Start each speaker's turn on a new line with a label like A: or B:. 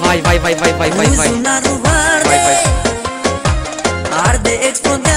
A: Vai, vai, vai, vai, vai,
B: vai, vai.
A: Vai, vai.
B: Arde, explodează